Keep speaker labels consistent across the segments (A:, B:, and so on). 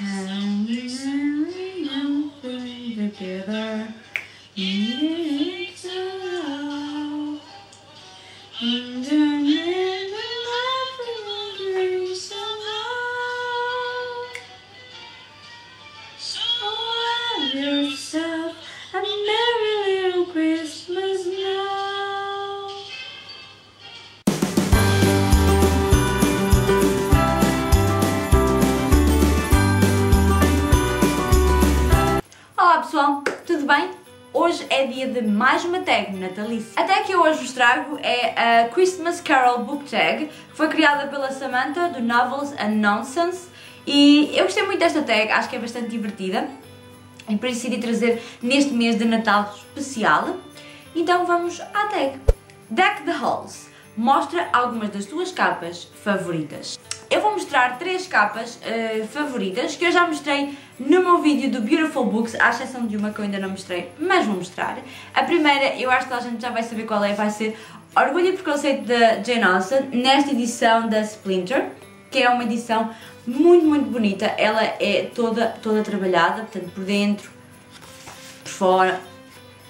A: And together,
B: de mais uma tag natalícia. A tag que eu hoje vos trago é a Christmas Carol Book Tag, que foi criada pela Samantha do Novels and Nonsense e eu gostei muito desta tag, acho que é bastante divertida e por isso decidi trazer neste mês de Natal especial. Então vamos à tag. Deck the Halls mostra algumas das tuas capas favoritas. Eu vou mostrar três capas eh, favoritas que eu já mostrei no meu vídeo do Beautiful Books, à exceção de uma que eu ainda não mostrei, mas vou mostrar. A primeira, eu acho que a gente já vai saber qual é, vai ser Orgulho e Preconceito da Jane Austen, nesta edição da Splinter, que é uma edição muito, muito bonita. Ela é toda, toda trabalhada, portanto, por dentro, por fora,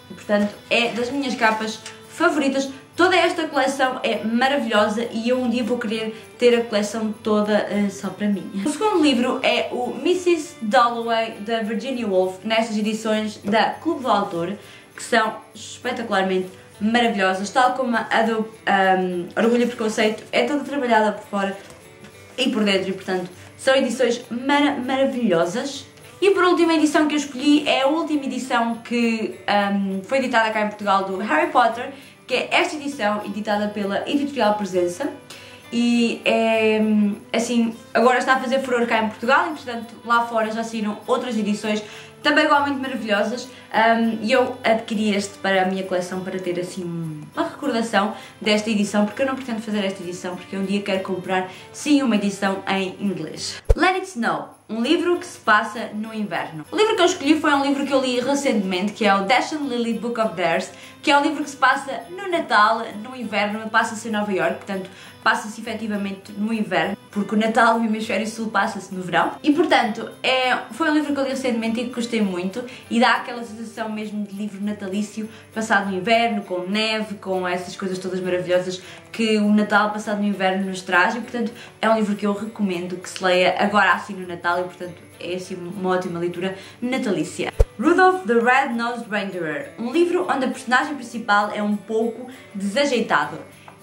B: portanto, é das minhas capas favoritas. Toda esta coleção é maravilhosa e eu um dia vou querer ter a coleção toda eh, só para mim. O segundo livro é o Mrs. Dalloway da Virginia Woolf, nestas edições da Clube do Autor, que são espetacularmente maravilhosas, tal como a do um, Orgulho e Preconceito, é toda trabalhada por fora e por dentro e portanto são edições mara maravilhosas. E por última a edição que eu escolhi é a última edição que um, foi editada cá em Portugal do Harry Potter, que é esta edição editada pela Editorial Presença e é assim, agora está a fazer furor cá em Portugal, entretanto lá fora já saíram outras edições também igualmente maravilhosas um, e eu adquiri este para a minha coleção para ter assim uma recordação desta edição, porque eu não pretendo fazer esta edição, porque um dia quero comprar sim uma edição em inglês. Let It Snow, um livro que se passa no inverno. O livro que eu escolhi foi um livro que eu li recentemente, que é o Dash and Lily Book of Theirs, que é um livro que se passa no Natal, no inverno, passa-se em Nova York, portanto passa-se efetivamente no inverno, porque o Natal no hemisfério sul passa-se no verão. E portanto, é, foi um livro que eu li recentemente e que gostei muito e dá aquela sensação mesmo de livro natalício passado no inverno, com neve, com essas coisas todas maravilhosas que o Natal passado no inverno nos traz e portanto é um livro que eu recomendo que se leia agora assim no Natal e portanto é assim uma ótima leitura natalícia. Rudolph the Red-Nosed Reindeer, um livro onde a personagem principal é um pouco desajeitado.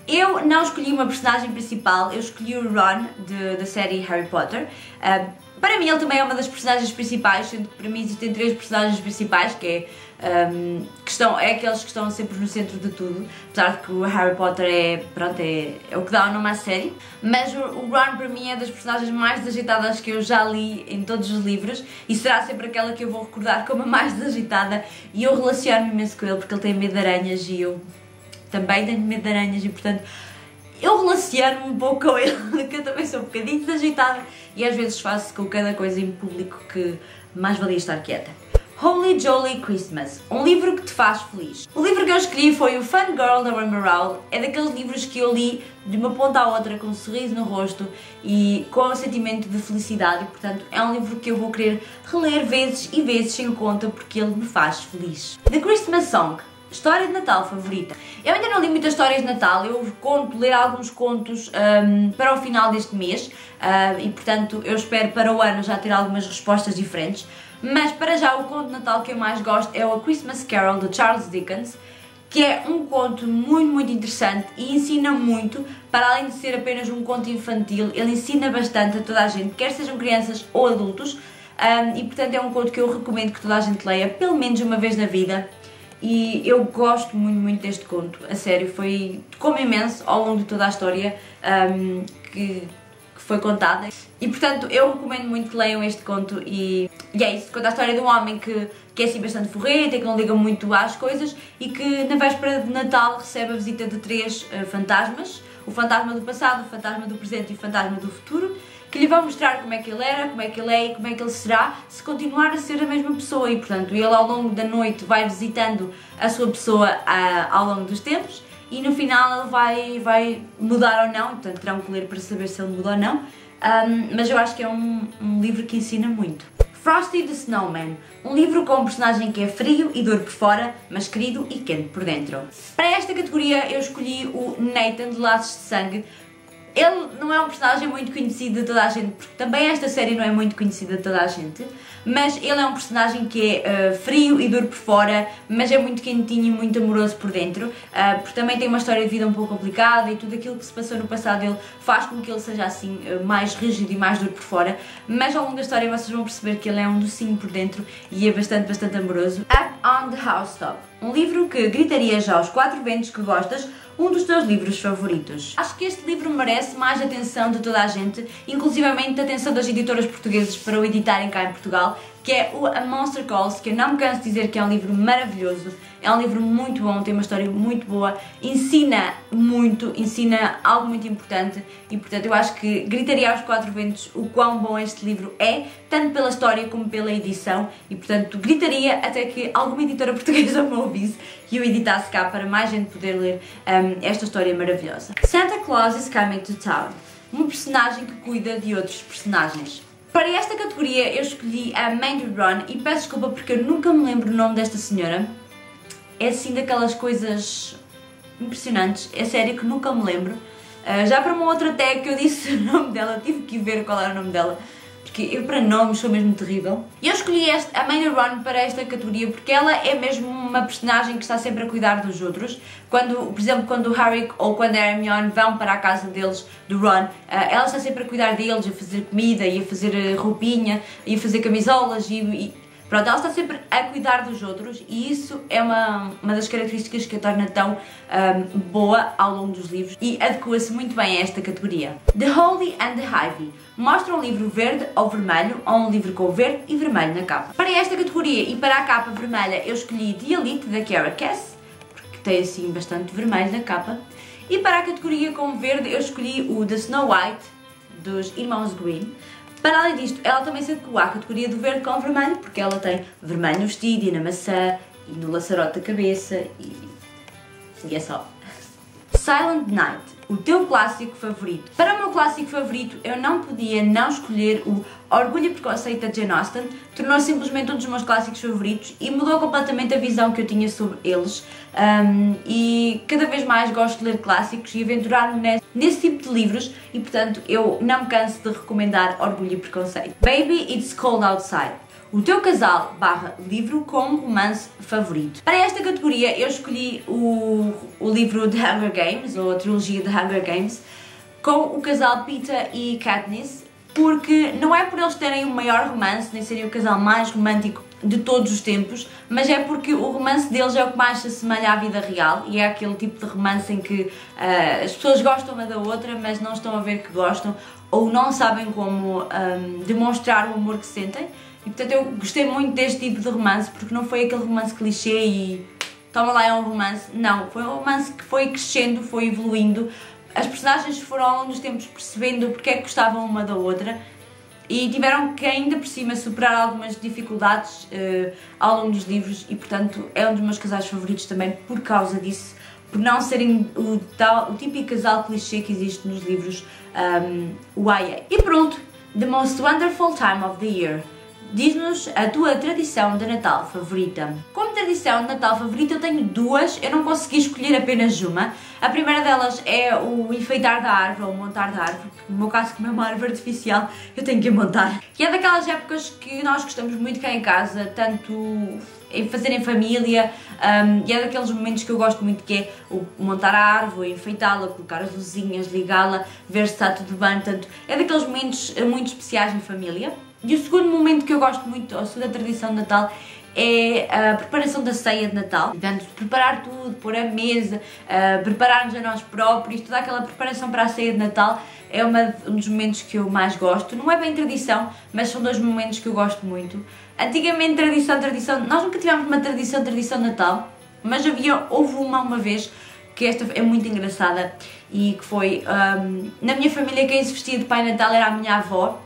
B: Eu não escolhi uma personagem principal, eu escolhi o Ron de, da série Harry Potter. Uh, para mim ele também é uma das personagens principais, sendo que para mim existem três personagens principais, que é, um, que estão, é aqueles que estão sempre no centro de tudo, apesar de que o Harry Potter é, pronto, é, é o que dá o nome à série. Mas o, Ron para mim é das personagens mais desajeitadas que eu já li em todos os livros e será sempre aquela que eu vou recordar como a mais desagitada e eu relaciono-me imenso com ele porque ele tem medo de aranhas e eu também tenho medo de aranhas e portanto eu relaciono-me um pouco com ele, que eu também sou um bocadinho desagitada e às vezes faço com cada coisa em público que mais valia estar quieta. Holy Jolly Christmas, um livro que te faz feliz. O livro que eu escolhi foi o Fun Girl da Rainbow Rowell, é daqueles livros que eu li de uma ponta à outra com um sorriso no rosto e com um sentimento de felicidade portanto é um livro que eu vou querer reler vezes e vezes sem conta porque ele me faz feliz. The Christmas Song, História de Natal favorita. Eu ainda não li muitas histórias de Natal, eu conto ler alguns contos um, para o final deste mês uh, e portanto eu espero para o ano já ter algumas respostas diferentes. Mas para já o conto de Natal que eu mais gosto é o A Christmas Carol de Charles Dickens, que é um conto muito, muito interessante e ensina muito, para além de ser apenas um conto infantil, ele ensina bastante a toda a gente, quer sejam crianças ou adultos, um, e portanto é um conto que eu recomendo que toda a gente leia pelo menos uma vez na vida e eu gosto muito, muito deste conto, a sério, foi como imenso ao longo de toda a história um, que, que, foi contada. E portanto eu recomendo muito que leiam este conto e, e é isso, conta a história de um homem que, que é assim bastante forreta que não liga muito às coisas e que na véspera de Natal recebe a visita de três uh, fantasmas, o fantasma do passado, o fantasma do presente e o fantasma do futuro que lhe vão mostrar como é que ele era, como é que ele é e como é que ele será se continuar a ser a mesma pessoa e portanto ele ao longo da noite vai visitando a sua pessoa uh, ao longo dos tempos e no final ele vai, vai mudar ou não, portanto terão que ler para saber se ele muda ou não um, mas eu acho que é um, um livro que ensina muito. Frosty the Snowman, um livro com um personagem que é frio e duro por fora, mas querido e quente por dentro. Para esta categoria eu escolhi o Nathan de Laços de Sangue, ele não é um personagem muito conhecido de toda a gente, porque também esta série não é muito conhecida de toda a gente, mas ele é um personagem que é uh, frio e duro por fora, mas é muito quentinho e muito amoroso por dentro, uh, porque também tem uma história de vida um pouco complicada e tudo aquilo que se passou no passado dele faz com que ele seja assim uh, mais rígido e mais duro por fora, mas ao longo da história vocês vão perceber que ele é um docinho por dentro e é bastante, bastante amoroso. Up on the Housetop, um livro que gritaria já aos quatro ventos que gostas, um dos teus livros favoritos. Acho que este livro merece mais atenção de toda a gente, inclusivamente a atenção das editoras portuguesas para o editarem cá em Portugal, que é o A Monster Calls, que eu não me canso de dizer que é um livro maravilhoso, é um livro muito bom, tem uma história muito boa, ensina muito, ensina algo muito importante e portanto eu acho que gritaria aos quatro ventos o quão bom este livro é, tanto pela história como pela edição e portanto gritaria até que alguma editora portuguesa me ouvisse e o editasse cá para mais gente poder ler um, esta história maravilhosa. Santa Claus is Coming to Town, um personagem que cuida de outros personagens. Para esta categoria eu escolhi a Mandy Run e peço desculpa porque eu nunca me lembro o nome desta senhora, é assim daquelas coisas impressionantes, é sério que nunca me lembro. Uh, já para uma outra tag que eu disse o nome dela, tive que ver qual era o nome dela, porque eu para nomes sou mesmo terrível. E eu escolhi este, a Amanda Ron para esta categoria porque ela é mesmo uma personagem que está sempre a cuidar dos outros. Quando, por exemplo, quando o Harry ou quando a Hermione vão para a casa deles, do Ron, uh, ela está sempre a cuidar deles, a fazer comida e a fazer eh, roupinha e a fazer camisolas e, e Pronto, ela está sempre a cuidar dos outros e isso é uma, uma das características que a torna tão um, boa ao longo dos livros e adequa-se muito bem a esta categoria. The Holy and the Ivy mostra um livro verde ou vermelho ou um livro com verde e vermelho na capa. Para esta categoria e para a capa vermelha eu escolhi The Elite da Kara Cass, porque tem assim bastante vermelho na capa. E para a categoria com verde eu escolhi o The Snow White dos Irmãos Green, para além disto, ela também se adequa à categoria do verde com vermelho, porque ela tem vermelho no vestido e na maçã e no laçarote da cabeça e... e é só. Silent Night, o teu clássico favorito. Para o meu clássico favorito, eu não podia não escolher o Orgulho e Preconceito da Jane Austen. Tornou simplesmente um dos meus clássicos favoritos e mudou completamente a visão que eu tinha sobre eles. Um, e cada vez mais gosto de ler clássicos e aventurar-me nesse, tipo de livros e, portanto, eu não me canso de recomendar Orgulho e Preconceito. Baby, It's Cold Outside o teu casal barra livro com romance favorito. Para esta categoria eu escolhi o, o livro The Hunger Games, ou a trilogia The Hunger Games, com o casal Peter e Katniss, porque não é por eles terem o maior romance, nem serem o casal mais romântico de todos os tempos, mas é porque o romance deles é o que mais se assemelha à vida real e é aquele tipo de romance em que uh, as pessoas gostam uma da outra, mas não estão a ver que gostam ou não sabem como um, demonstrar o amor que sentem. E portanto eu gostei muito deste tipo de romance porque não foi aquele romance clichê e toma lá é um romance. Não, foi um romance que foi crescendo, foi evoluindo. As personagens foram ao longo dos tempos percebendo porque é que gostavam uma da outra e tiveram que ainda por cima superar algumas dificuldades uh, ao longo dos livros e portanto é um dos meus casais favoritos também por causa disso, por não serem o, tal, o típico casal clichê que existe nos livros um, YA. E pronto, The Most Wonderful Time of the Year. Diz-nos a tua tradição de Natal favorita. Como tradição de Natal favorita eu tenho duas, eu não consegui escolher apenas uma. A primeira delas é o enfeitar da árvore ou montar da árvore, no meu caso como é uma árvore artificial eu tenho que montar. Que é daquelas épocas que nós gostamos muito cá em casa, tanto em fazer em família um, e é daqueles momentos que eu gosto muito que é o montar a árvore, enfeitá-la, colocar as luzinhas, ligá-la, ver se está tudo bem, portanto é daqueles momentos eh, muito especiais em família. E o segundo momento que eu gosto muito, a segunda tradição de Natal, é a preparação da ceia de Natal. Portanto, preparar tudo, pôr a mesa, uh, preparar-nos a nós próprios, toda aquela preparação para a ceia de Natal é uma, um dos momentos que eu mais gosto. Não é bem tradição, mas são dois momentos que eu gosto muito. Antigamente, tradição, tradição, nós nunca tivemos uma tradição, tradição de Natal, mas havia, houve uma uma vez que esta é muito engraçada e que foi, um, na minha família quem se vestia de Pai Natal era a minha avó,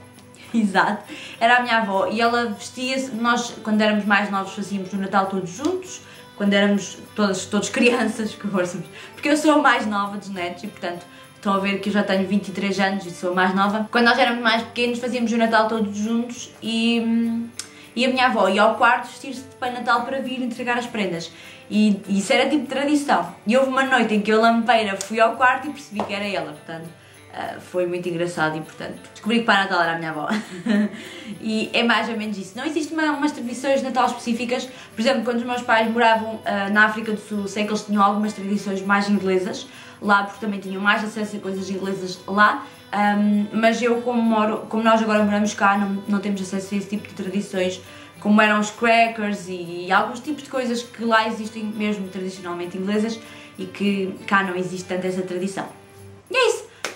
B: Exato. Era a minha avó e ela vestia-se. Nós, quando éramos mais novos, fazíamos o Natal todos juntos. Quando éramos todas, todos crianças, que horror, porque eu sou a mais nova dos netos e, portanto, estão a ver que eu já tenho 23 anos e sou a mais nova. Quando nós éramos mais pequenos fazíamos o Natal todos juntos e, e a minha avó ia ao quarto vestir-se de Pai Natal para vir entregar as prendas. E, e isso era tipo tradição. E houve uma noite em que eu, lampeira, fui ao quarto e percebi que era ela, portanto uh, foi muito engraçado e, portanto, descobri que Pai Natal era a minha avó. e é mais ou menos isso. Não existem uma, umas tradições de Natal específicas. Por exemplo, quando os meus pais moravam uh, na África do Sul, sei que eles tinham algumas tradições mais inglesas lá, porque também tinham mais acesso a coisas inglesas lá. Um, mas eu, como, moro, como nós agora moramos cá, não, não temos acesso a esse tipo de tradições como eram os crackers e, e, alguns tipos de coisas que lá existem mesmo tradicionalmente inglesas e que cá não existe tanto essa tradição.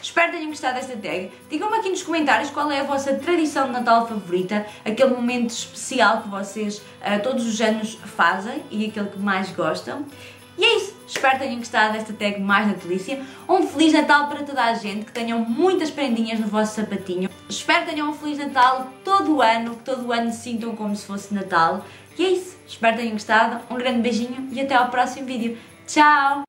B: Espero que tenham gostado desta tag. Digam-me aqui nos comentários qual é a vossa tradição de Natal favorita, aquele momento especial que vocês uh, todos os anos fazem e aquele que mais gostam. E é isso, espero que tenham gostado desta tag mais natalícia. Um Feliz Natal para toda a gente, que tenham muitas prendinhas no vosso sapatinho. Espero que tenham um Feliz Natal todo o ano, que todo o ano sintam como se fosse Natal. E é isso, espero que tenham gostado. Um grande beijinho e até ao próximo vídeo. Tchau!